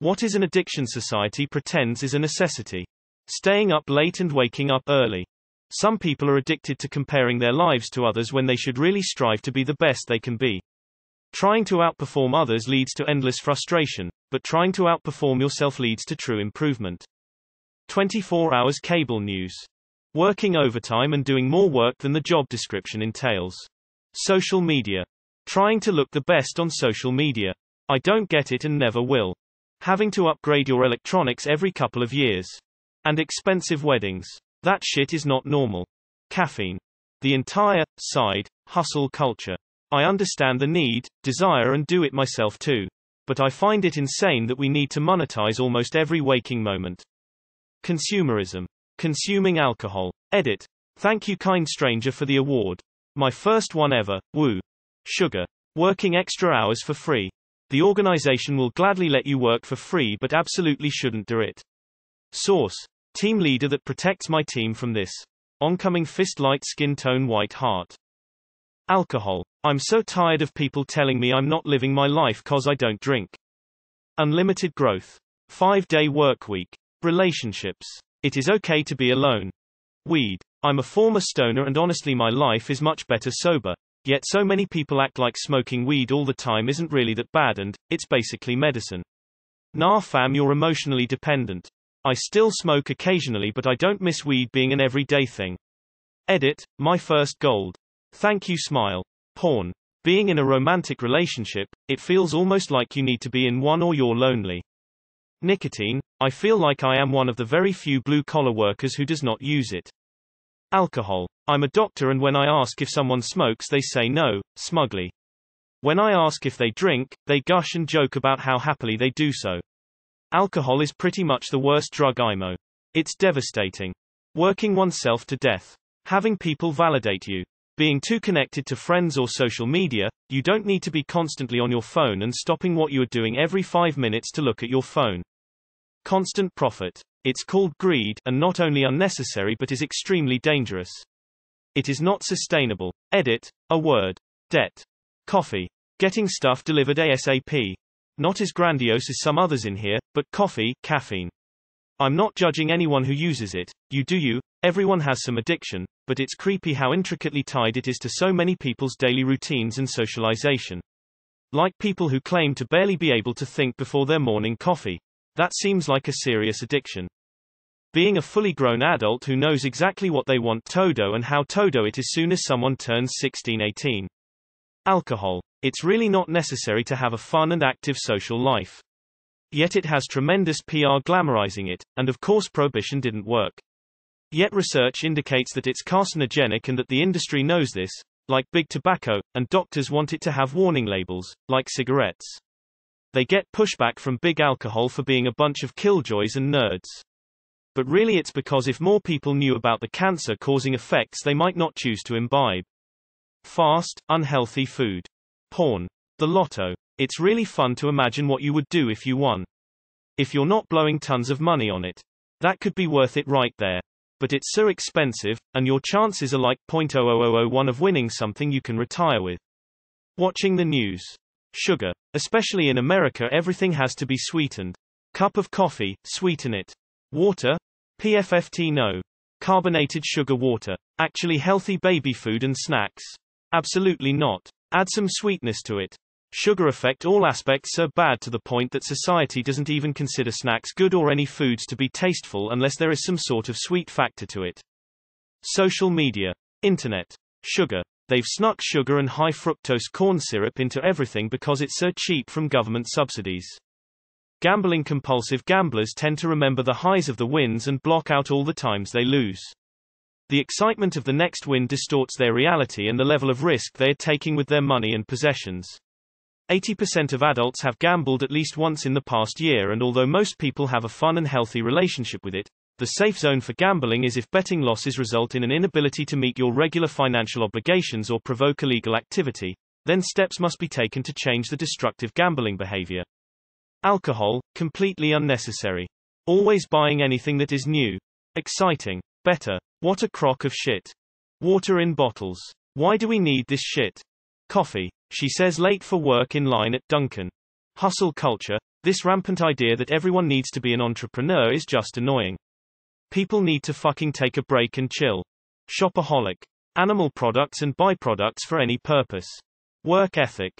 What is an addiction society pretends is a necessity. Staying up late and waking up early. Some people are addicted to comparing their lives to others when they should really strive to be the best they can be. Trying to outperform others leads to endless frustration, but trying to outperform yourself leads to true improvement. 24 hours cable news. Working overtime and doing more work than the job description entails. Social media. Trying to look the best on social media. I don't get it and never will. Having to upgrade your electronics every couple of years. And expensive weddings. That shit is not normal. Caffeine. The entire, side, hustle culture. I understand the need, desire and do it myself too. But I find it insane that we need to monetize almost every waking moment. Consumerism. Consuming alcohol. Edit. Thank you kind stranger for the award. My first one ever, woo. Sugar. Working extra hours for free. The organization will gladly let you work for free but absolutely shouldn't do it. Source. Team leader that protects my team from this. Oncoming fist light skin tone white heart. Alcohol. I'm so tired of people telling me I'm not living my life cause I don't drink. Unlimited growth. Five day work week. Relationships. It is okay to be alone. Weed. I'm a former stoner and honestly my life is much better sober. Yet so many people act like smoking weed all the time isn't really that bad and, it's basically medicine. Nah fam you're emotionally dependent. I still smoke occasionally but I don't miss weed being an everyday thing. Edit, my first gold. Thank you smile. Porn. Being in a romantic relationship, it feels almost like you need to be in one or you're lonely. Nicotine, I feel like I am one of the very few blue collar workers who does not use it. Alcohol. I'm a doctor and when I ask if someone smokes they say no, smugly. When I ask if they drink, they gush and joke about how happily they do so. Alcohol is pretty much the worst drug IMO. It's devastating. Working oneself to death. Having people validate you. Being too connected to friends or social media, you don't need to be constantly on your phone and stopping what you are doing every five minutes to look at your phone. Constant profit. It's called greed, and not only unnecessary but is extremely dangerous. It is not sustainable. Edit, a word. Debt. Coffee. Getting stuff delivered ASAP. Not as grandiose as some others in here, but coffee, caffeine. I'm not judging anyone who uses it, you do you, everyone has some addiction, but it's creepy how intricately tied it is to so many people's daily routines and socialization. Like people who claim to barely be able to think before their morning coffee. That seems like a serious addiction. Being a fully grown adult who knows exactly what they want todo and how todo it as soon as someone turns 16 18. Alcohol. It's really not necessary to have a fun and active social life. Yet it has tremendous PR glamorizing it, and of course prohibition didn't work. Yet research indicates that it's carcinogenic and that the industry knows this, like big tobacco, and doctors want it to have warning labels, like cigarettes. They get pushback from big alcohol for being a bunch of killjoys and nerds. But really it's because if more people knew about the cancer-causing effects they might not choose to imbibe. Fast, unhealthy food. Porn. The lotto. It's really fun to imagine what you would do if you won. If you're not blowing tons of money on it. That could be worth it right there. But it's so expensive, and your chances are like 0.00001 of winning something you can retire with. Watching the news. Sugar. Especially in America everything has to be sweetened. Cup of coffee, sweeten it. Water? PFFT no. Carbonated sugar water. Actually healthy baby food and snacks? Absolutely not. Add some sweetness to it. Sugar affect all aspects so bad to the point that society doesn't even consider snacks good or any foods to be tasteful unless there is some sort of sweet factor to it. Social media. Internet. Sugar. They've snuck sugar and high fructose corn syrup into everything because it's so cheap from government subsidies. Gambling compulsive gamblers tend to remember the highs of the wins and block out all the times they lose. The excitement of the next win distorts their reality and the level of risk they are taking with their money and possessions. 80% of adults have gambled at least once in the past year and although most people have a fun and healthy relationship with it, the safe zone for gambling is if betting losses result in an inability to meet your regular financial obligations or provoke illegal activity, then steps must be taken to change the destructive gambling behavior. Alcohol, completely unnecessary. Always buying anything that is new. Exciting. Better. What a crock of shit. Water in bottles. Why do we need this shit? Coffee. She says late for work in line at Dunkin'. Hustle culture. This rampant idea that everyone needs to be an entrepreneur is just annoying. People need to fucking take a break and chill. Shopaholic. Animal products and byproducts for any purpose. Work ethic.